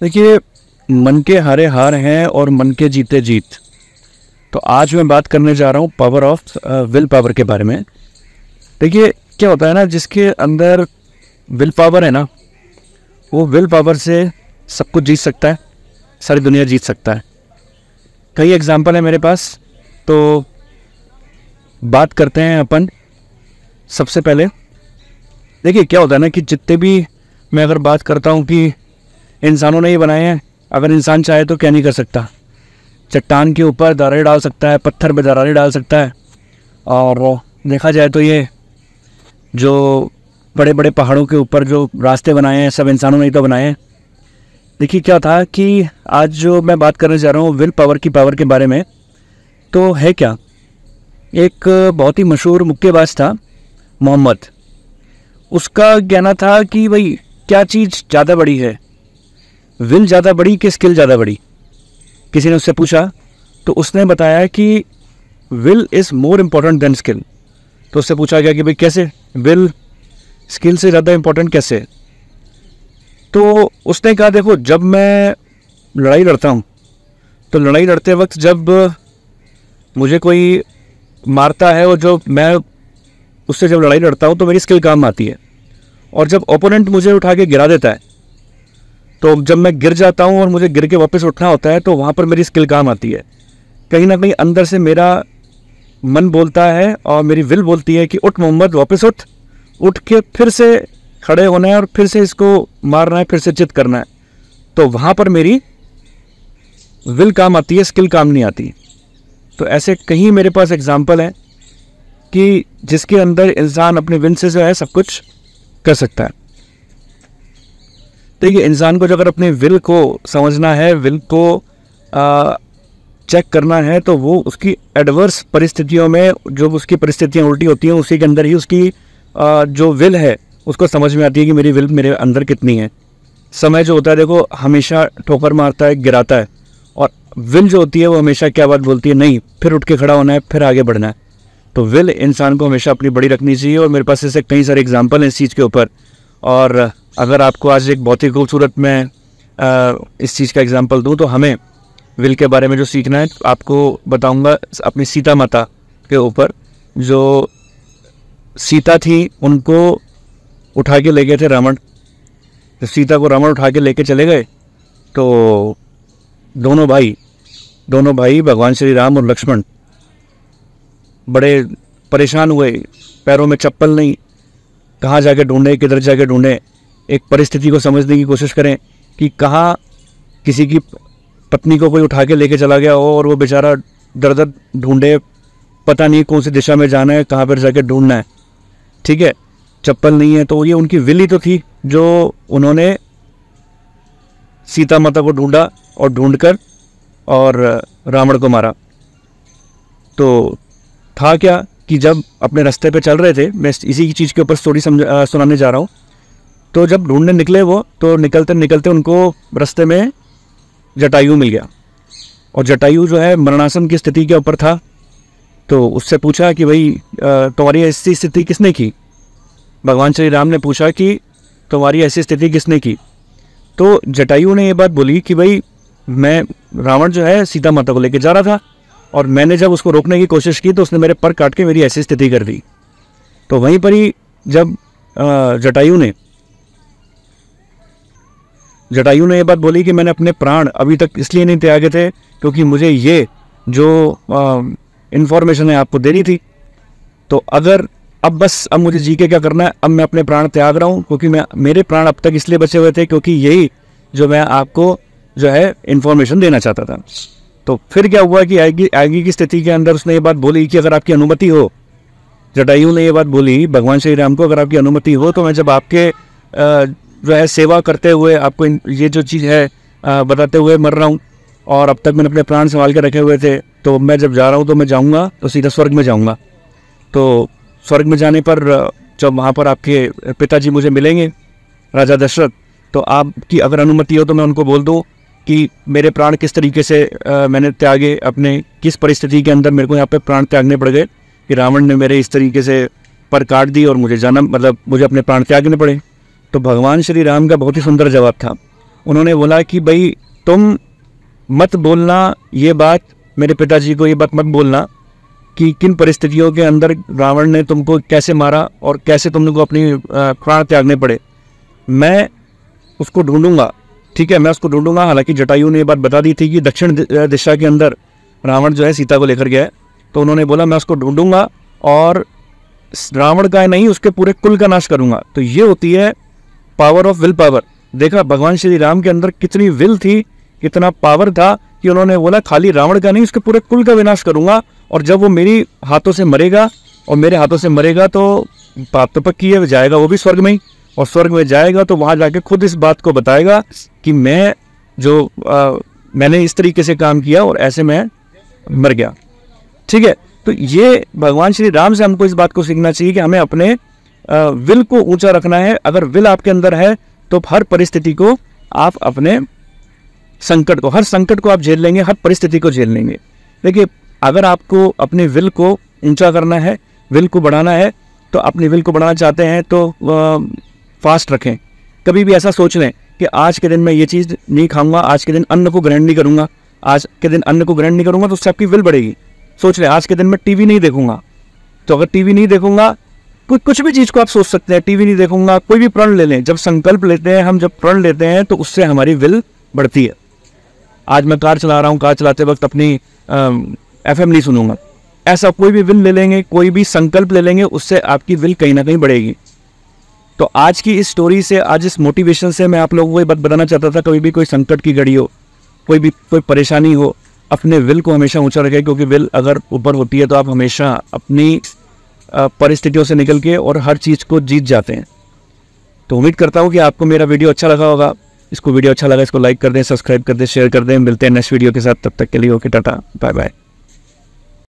देखिए, मन के हारे हार हैं और मन के जीते जीत। तो आज मैं बात करने जा रहा हूँ पावर ऑफ़ विल पावर के बारे में। देखिए, क्या होता है ना, जिसके अंदर विल पावर है ना, वो विल पावर से सब कुछ जीत सकता है, सारी दुनिया जीत सकता है। कई एग्ज़ाम्पल है मेरे पास तो बात करते हैं अपन सबसे पहले। देखिए, क्या होता है ना कि जितने भी मैं अगर बात करता हूँ कि इंसानों ने ही बनाए हैं। अगर इंसान चाहे तो क्या नहीं कर सकता। चट्टान के ऊपर दरारें डाल सकता है, पत्थर पर दरारें डाल सकता है। और देखा जाए तो ये जो बड़े बड़े पहाड़ों के ऊपर जो रास्ते बनाए हैं, सब इंसानों ने ही तो बनाए हैं। देखिए, क्या था कि आज जो मैं बात करने जा रहा हूँ, विल पावर की पावर के बारे में तो है क्या? एक बहुत ही मशहूर मुक्केबाज था, मोहम्मद। उसका कहना था कि, भाई, क्या चीज़ ज़्यादा बड़ी है? विल ज़्यादा बड़ी कि स्किल ज़्यादा बड़ी? किसी ने उससे पूछा तो उसने बताया कि will is more important than skill. तो उससे पूछा गया कि भाई कैसे? विल, स्किल से ज़्यादा इम्पोर्टेंट कैसे? तो उसने कहा, देखो, जब मैं लड़ाई लड़ता हूँ तो लड़ाई लड़ते वक्त जब मुझे कोई मारता है और जो मैं उससे जब लड़ाई लड़ता हूँ तो मेरी स्किल काम आती है। और जब ओपोनेंट मुझे उठा के गिरा देता है तो जब मैं गिर जाता हूँ और मुझे गिर के वापस उठना होता है तो वहाँ पर मेरी स्किल काम आती है। कहीं ना कहीं अंदर से मेरा मन बोलता है और मेरी विल बोलती है कि उठ मोहम्मद, वापस उठ। उठ के फिर से खड़े होना है और फिर से इसको मारना है, फिर से चित करना है। तो वहाँ पर मेरी विल काम आती है स्किल काम नहीं आती। तो ऐसे कहीं मेरे पास एग्ज़ाम्पल है कि जिसके अंदर इंसान अपने विन से जो है सब कुछ कर सकता है। देखिए इंसान को जो अगर अपने विल को समझना है विल को आ, चेक करना है तो वो उसकी एडवर्स परिस्थितियों में जो उसकी परिस्थितियाँ उल्टी होती हैं उसी के अंदर ही उसकी आ, जो विल है उसको समझ में आती है कि मेरी विल मेरे अंदर कितनी है। समय जो होता है देखो हमेशा ठोकर मारता है गिराता है और विल जो होती है वो हमेशा क्या बात बोलती है नहीं फिर उठ के खड़ा होना है फिर आगे बढ़ना है। तो विल इंसान को हमेशा अपनी बड़ी रखनी चाहिए और मेरे पास ऐसे कई सारे एग्ज़ाम्पल हैं इस चीज़ के ऊपर और अगर आपको आज एक बहुत ही खूबसूरत मैं इस चीज़ का एग्ज़ाम्पल दूँ तो हमें विल के बारे में जो सीखना है, आपको बताऊँगा अपनी सीता माता के ऊपर, जो सीता थी, उनको उठा के ले गए थे रावण। जब सीता को रावण उठा के लेके चले गए तो दोनों भाई दोनों भाई भगवान श्री राम और लक्ष्मण बड़े परेशान हुए, पैरों में चप्पल नहीं, कहाँ जाके ढूंढे, किधर जाके ढूंढे एक परिस्थिति को समझने की कोशिश करें कि कहाँ किसी की पत्नी को कोई उठा के लेके चला गया हो और वो बेचारा दर दर ढूंढे, पता नहीं कौन सी दिशा में जाना है, कहाँ पर जाके ढूंढना है। ठीक है? चप्पल नहीं है तो ये उनकी विली तो थी जो उन्होंने सीता माता को ढूंढा और ढूंढकर और रावण को मारा। तो था क्या कि जब अपने रास्ते पे चल रहे थे, मैं इसी चीज़ के ऊपर स्टोरी समझ सुनाने जा रहा हूँ। तो जब ढूँढने निकले वो तो निकलते निकलते उनको रास्ते में जटायु मिल गया। और जटायु जो है, मरणासन की स्थिति के ऊपर था। तो उससे पूछा कि भाई तुम्हारी ऐसी स्थिति किसने की? भगवान श्री राम ने पूछा कि तुम्हारी ऐसी स्थिति किसने की? तो जटायु ने ये बात बोली कि भाई, मैं रावण जो है, सीता माता को लेकर जा रहा था। और मैंने जब उसको रोकने की कोशिश की तो उसने मेरे पर काट के मेरी ऐसी स्थिति कर दी। तो वहीं पर ही जब जटायु ने जटायु ने यह बात बोली कि मैंने अपने प्राण अभी तक इसलिए नहीं त्यागे थे क्योंकि मुझे ये जो इन्फॉर्मेशन है आपको देनी थी। तो अगर अब बस अब मुझे जी के क्या करना है? अब मैं अपने प्राण त्याग रहा हूँ क्योंकि मैं, मेरे प्राण अब तक इसलिए बचे हुए थे क्योंकि यही जो मैं आपको जो है इन्फॉर्मेशन देना चाहता था। तो फिर क्या हुआ कि आगे आगे की स्थिति के अंदर उसने ये बात बोली कि अगर आपकी अनुमति हो, जटायु ने ये बात बोली, भगवान श्री राम को अगर आपकी अनुमति हो तो मैं जब आपके जो है सेवा करते हुए आपको ये जो चीज़ है बताते हुए मर रहा हूँ। और अब तक मैंने अपने प्राण संभाल के रखे हुए थे। तो मैं जब जा रहा हूँ तो मैं जाऊँगा तो सीधा स्वर्ग में जाऊँगा। तो स्वर्ग में जाने पर जब वहाँ पर आपके पिताजी मुझे मिलेंगे राजा दशरथ तो आपकी अगर अनुमति हो तो मैं उनको बोल दूँ कि मेरे प्राण किस तरीके से आ, मैंने त्यागे अपने किस परिस्थिति के अंदर मेरे को यहाँ पे प्राण त्यागने पड़ गए कि रावण ने मेरे इस तरीके से पर काट दी और मुझे जाना मतलब मुझे अपने प्राण त्यागने पड़े। तो भगवान श्री राम का बहुत ही सुंदर जवाब था। उन्होंने बोला कि भाई, तुम मत बोलना ये बात, मेरे पिताजी को ये बात मत बोलना कि किन परिस्थितियों के अंदर रावण ने तुमको कैसे मारा और कैसे तुमको अपनी प्राण त्यागने पड़े। मैं उसको ढूंढूँगा, ठीक है, मैं उसको ढूंढूँगा। हालाँकि जटायु ने ये बात बता दी थी कि दक्षिण दिशा के अंदर रावण जो है सीता को लेकर गया है। तो उन्होंने बोला, मैं उसको ढूंढूँगा और रावण का नहीं, उसके पूरे कुल का नाश करूँगा। तो ये होती है पावर ऑफ़ विल पावर देखा भगवान श्री राम के अंदर कितनी विल थी कितना पावर था कि उन्होंने बोला खाली रावण का नहीं उसके पूरे कुल का विनाश करूँगा और जब वो मेरी हाथों से मरेगा और मेरे हाथों से मरेगा तो बात तो पक्की है जाएगा वो भी स्वर्ग में ही और स्वर्ग में जाएगा तो वहाँ जाके खुद इस बात को बताएगा कि मैं जो आ, मैंने इस तरीके से काम किया और ऐसे मैं मर गया। ठीक है? तो ये भगवान श्री राम से हमको इस बात को सीखना चाहिए कि हमें अपने विल को ऊँचा रखना है। अगर विल आपके अंदर है तो हर परिस्थिति को आप अपने संकट को, हर संकट को आप झेल लेंगे, हर परिस्थिति को झेल लेंगे। देखिए, अगर आपको अपने विल को ऊँचा करना है, विल को बढ़ाना है तो अपने विल को बढ़ाना चाहते हैं तो फास्ट रखें। कभी भी ऐसा सोच लें कि आज के दिन मैं ये चीज़ नहीं खाऊँगा, आज के दिन अन्न को ग्रहण नहीं करूँगा, आज के दिन अन्न को ग्रहण नहीं करूँगा तो उससे आपकी विल बढ़ेगी। सोच लें, आज के दिन मैं टीवी नहीं देखूँगा तो अगर टीवी नहीं देखूँगा कोई कुछ भी चीज़ को आप सोच सकते हैं, टीवी नहीं देखूँगा, कोई भी प्रण ले लें। जब संकल्प लेते हैं, हम जब प्रण लेते हैं तो उससे हमारी विल बढ़ती है। आज मैं कार चला रहा हूँ, कार चलाते वक्त अपनी एफएम नहीं सुनूँगा। ऐसा कोई भी विल ले लेंगे, कोई भी संकल्प ले लेंगे, उससे आपकी विल कहीं ना कहीं बढ़ेगी। तो आज की इस स्टोरी से, आज इस मोटिवेशन से मैं आप लोगों को ये बात बताना चाहता था, कभी भी कोई संकट की घड़ी हो, कोई भी, कोई परेशानी हो, अपने विल को हमेशा ऊँचा रखें, क्योंकि विल अगर ऊपर होती है तो आप हमेशा अपनी परिस्थितियों से निकल के और हर चीज़ को जीत जाते हैं। तो उम्मीद करता हूँ कि आपको मेरा वीडियो अच्छा लगा होगा। इसको वीडियो अच्छा लगा, इसको लाइक कर दें सब्सक्राइब कर दें शेयर कर दें। मिलते हैं नेक्स्ट वीडियो के साथ। तब तक के लिए ओके, टाटा बाय बाय